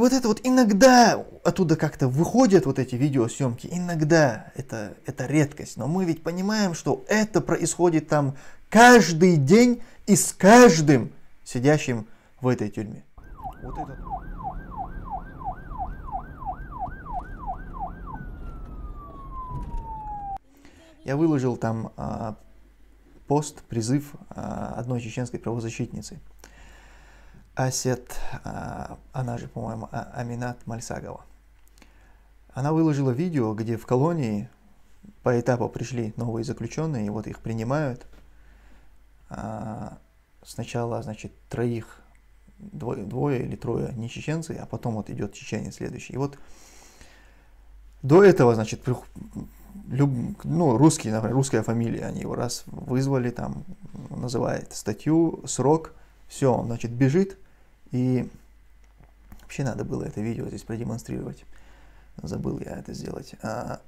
вот это вот иногда оттуда как-то выходят вот эти видеосъемки, иногда это, это редкость, но мы ведь понимаем, что это происходит там каждый день и с каждым сидящим в этой тюрьме. Вот это... Я выложил там а, пост, призыв а, одной чеченской правозащитницы. Асет, а, она же, по-моему, а, Аминат Мальсагова. Она выложила видео, где в колонии по этапу пришли новые заключенные, и вот их принимают. А, сначала, значит, троих, двое, двое или трое не чеченцы, а потом вот идет чеченец следующий. И вот до этого, значит, люб, ну, русский, например, русская фамилия, они его раз вызвали, там, называет статью, срок, все, значит, бежит, и вообще надо было это видео здесь продемонстрировать, забыл я это сделать. А,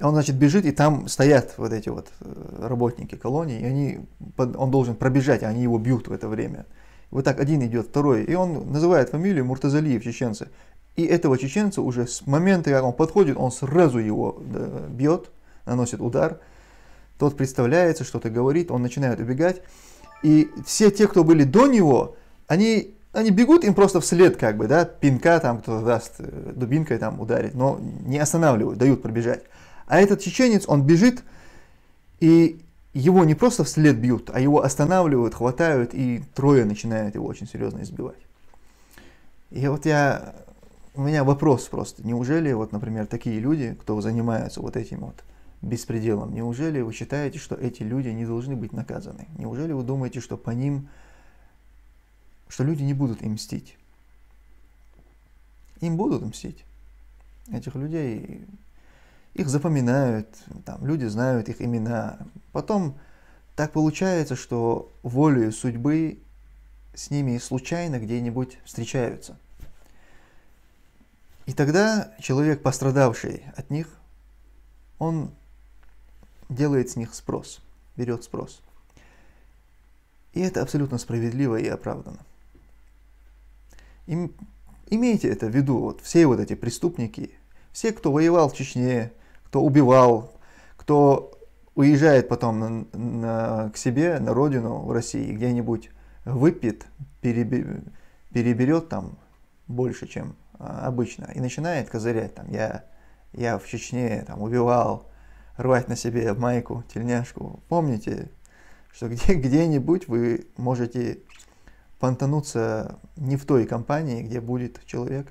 он, значит, бежит, и там стоят вот эти вот э, работники колонии, и они, он должен пробежать, а они его бьют в это время. Вот так один идет, второй, и он называет фамилию Муртазалиев, чеченцы. И этого чеченца уже с момента, как он подходит, он сразу его бьет, наносит удар. Тот представляется, что-то говорит, он начинает убегать. И все те, кто были до него, они, они бегут им просто вслед, как бы, да, пинка там кто-то даст, э, дубинкой там ударить, но не останавливают, дают пробежать. А этот чеченец, он бежит, и его не просто вслед бьют, а его останавливают, хватают, и трое начинают его очень серьезно избивать. И вот я у меня вопрос просто. Неужели, вот, например, такие люди, кто занимается вот этим вот беспределом, неужели вы считаете, что эти люди не должны быть наказаны? Неужели вы думаете, что по ним, что люди не будут им мстить? Им будут мстить. Этих людей, их запоминают, там, люди знают их имена. Потом так получается, что волею судьбы с ними случайно где-нибудь встречаются – и тогда человек, пострадавший от них, он делает с них спрос, берет спрос. И это абсолютно справедливо и оправданно. И имейте это в виду, вот все вот эти преступники, все, кто воевал в Чечне, кто убивал, кто уезжает потом на, на, к себе, на родину в России, где-нибудь выпьет, переберет там больше, чем а, обычно, и начинает козырять, там, я, я в Чечне там, убивал, рвать на себе майку, тельняшку. Помните, что где, где-нибудь вы можете понтануться не в той компании, где будет человек,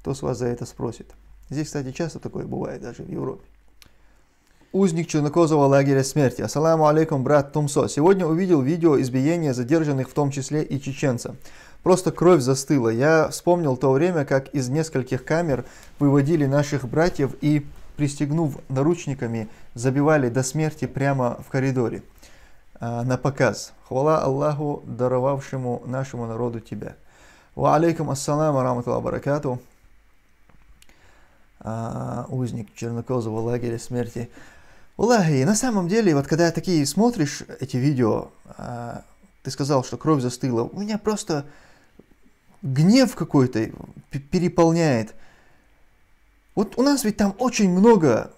кто с вас за это спросит. Здесь, кстати, часто такое бывает даже в Европе. Узник Чернокозого лагеря смерти. Ассаламу алейкум, брат Тумсо. Сегодня увидел видео избиения задержанных, в том числе и чеченца. Просто кровь застыла. Я вспомнил то время, как из нескольких камер выводили наших братьев и, пристегнув наручниками, забивали до смерти прямо в коридоре на показ. Хвала Аллаху, даровавшему нашему народу тебя. Ва алейкум ассаламу раматулла баракату. А, узник Чернокозого лагеря смерти. Аллахи, на самом деле, вот когда такие смотришь эти видео, а, ты сказал, что кровь застыла, у меня просто гнев какой-то переполняет. Вот у нас ведь там очень много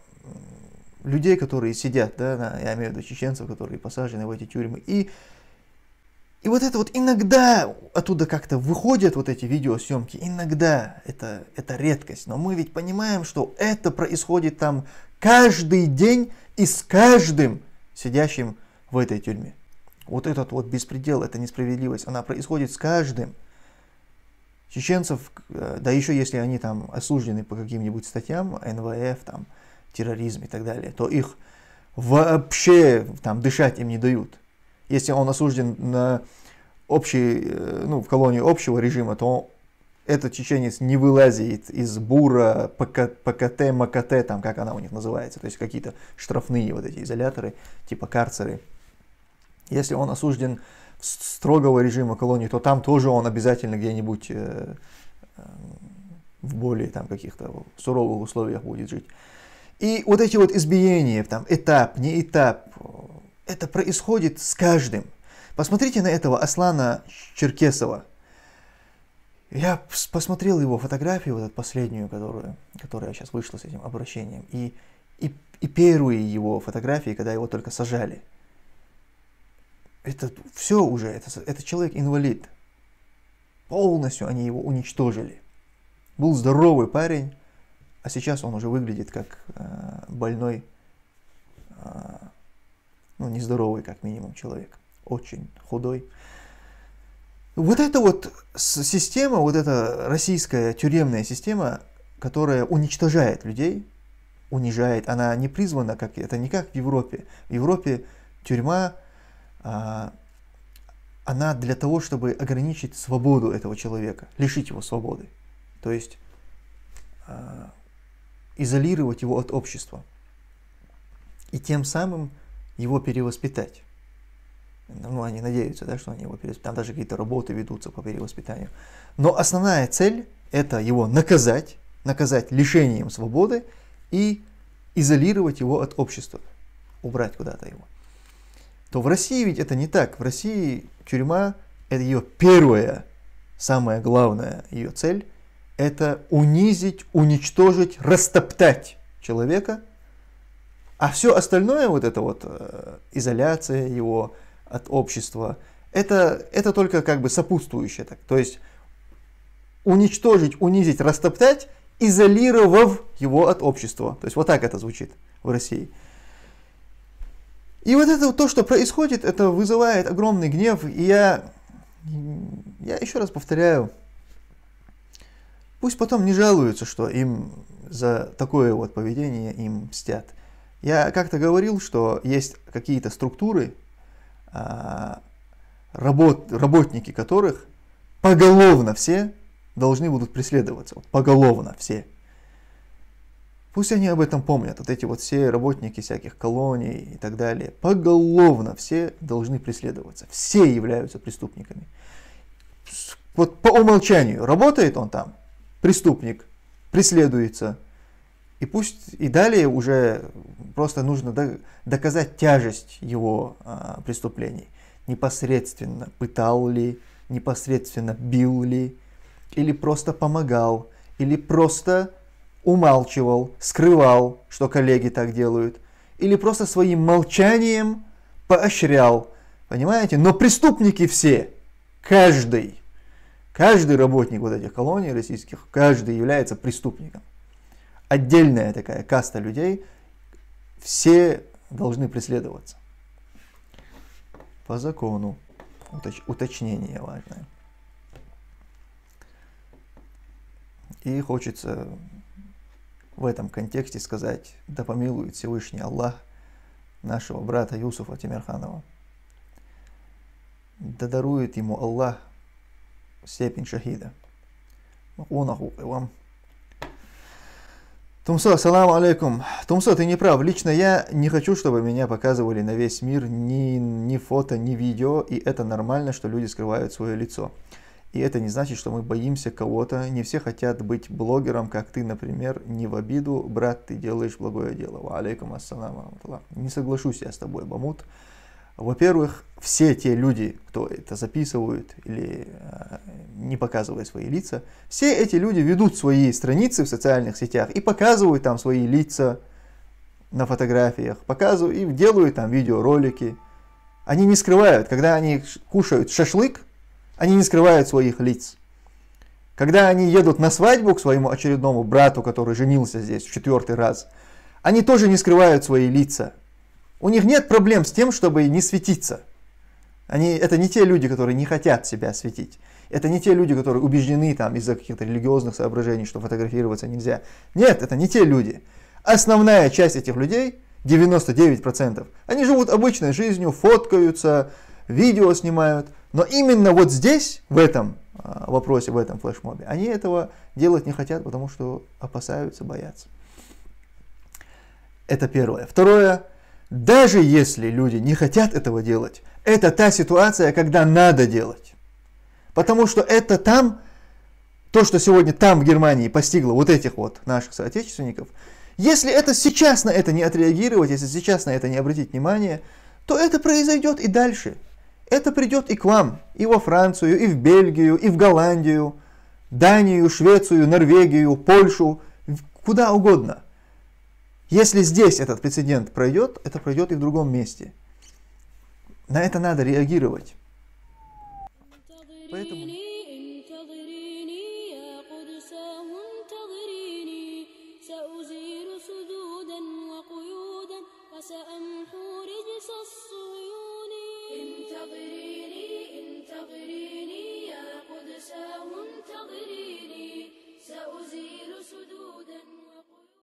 людей, которые сидят, да, я имею в виду чеченцев, которые посажены в эти тюрьмы. И, и вот это вот иногда оттуда как-то выходят вот эти видеосъемки, иногда это, это редкость. Но мы ведь понимаем, что это происходит там каждый день и с каждым сидящим в этой тюрьме. Вот этот вот беспредел, эта несправедливость, она происходит с каждым чеченцев, э, да еще если они там осуждены по каким-нибудь статьям, НВФ, там, терроризм и так далее, то их вообще там дышать им не дают. Если он осужден на общий, э, ну, в колонию общего режима, то этот чеченец не вылазит из бура, ПК, ПКТ, МКТ, там, как она у них называется, то есть какие-то штрафные вот эти изоляторы, типа карцеры. Если он осужден строгого режима колонии, то там тоже он обязательно где-нибудь э, э, в более там каких-то суровых условиях будет жить. И вот эти вот избиения, там этап, не этап, это происходит с каждым. Посмотрите на этого Аслана Черкесова. Я посмотрел его фотографию, вот эту последнюю, которую, которая сейчас вышла с этим обращением, и, и, и первые его фотографии, когда его только сажали. Это все уже, это, это человек-инвалид. Полностью они его уничтожили. Был здоровый парень, а сейчас он уже выглядит как э, больной, э, ну, нездоровый, как минимум, человек. Очень худой. Вот эта вот система, вот эта российская тюремная система, которая уничтожает людей, унижает, она не призвана, как это не как в Европе. В Европе тюрьма, а, она для того, чтобы ограничить свободу этого человека, лишить его свободы. То есть а, изолировать его от общества. И тем самым его перевоспитать ну, они надеются, да, что они его перевоспитают. Там даже какие-то работы ведутся по перевоспитанию. Но основная цель – это его наказать, наказать лишением свободы и изолировать его от общества, убрать куда-то его. То в России ведь это не так. В России тюрьма – это ее первая, самая главная ее цель – это унизить, уничтожить, растоптать человека, а все остальное, вот это вот э, изоляция его, от общества. Это, это только как бы сопутствующее. Так. То есть уничтожить, унизить, растоптать, изолировав его от общества. То есть вот так это звучит в России. И вот это то, что происходит, это вызывает огромный гнев. И я, я еще раз повторяю, пусть потом не жалуются, что им за такое вот поведение им мстят. Я как-то говорил, что есть какие-то структуры, а, работ, работники которых поголовно все должны будут преследоваться. Вот, поголовно все. Пусть они об этом помнят, вот эти вот все работники всяких колоний и так далее. Поголовно все должны преследоваться. Все являются преступниками. Вот по умолчанию работает он там, преступник, преследуется. И пусть и далее уже просто нужно доказать тяжесть его а, преступлений. Непосредственно пытал ли, непосредственно бил ли, или просто помогал, или просто умалчивал, скрывал, что коллеги так делают, или просто своим молчанием поощрял. Понимаете? Но преступники все, каждый, каждый работник вот этих колоний российских, каждый является преступником. Отдельная такая каста людей, все должны преследоваться. По закону. Уточ, уточнение важное. И хочется в этом контексте сказать, да помилует Всевышний Аллах нашего брата Юсуфа Тимирханова. Да дарует ему Аллах степень шахида. Махунаху вам. Тумсо, салам алейкум. Тумсо, ты не прав. Лично я не хочу, чтобы меня показывали на весь мир ни, ни фото, ни видео, и это нормально, что люди скрывают свое лицо. И это не значит, что мы боимся кого-то. Не все хотят быть блогером, как ты, например, не в обиду. Брат, ты делаешь благое дело. Алейкум ассалам. Не соглашусь я с тобой, Бамут. Во-первых, все те люди, кто это записывают или э, не показывая свои лица, все эти люди ведут свои страницы в социальных сетях и показывают там свои лица на фотографиях, показывают и делают там видеоролики. Они не скрывают, когда они кушают шашлык, они не скрывают своих лиц. Когда они едут на свадьбу к своему очередному брату, который женился здесь в четвертый раз, они тоже не скрывают свои лица. У них нет проблем с тем, чтобы не светиться. Они, это не те люди, которые не хотят себя светить. Это не те люди, которые убеждены там из-за каких-то религиозных соображений, что фотографироваться нельзя. Нет, это не те люди. Основная часть этих людей, 99%, они живут обычной жизнью, фоткаются, видео снимают. Но именно вот здесь, в этом а, вопросе, в этом флешмобе, они этого делать не хотят, потому что опасаются, боятся. Это первое. Второе, даже если люди не хотят этого делать, это та ситуация, когда надо делать. Потому что это там, то, что сегодня там в Германии постигло вот этих вот наших соотечественников, если это сейчас на это не отреагировать, если сейчас на это не обратить внимание, то это произойдет и дальше. Это придет и к вам, и во Францию, и в Бельгию, и в Голландию. Данию, Швецию, Норвегию, Польшу, куда угодно. Если здесь этот прецедент пройдет, это пройдет и в другом месте. На это надо реагировать. Поэтому...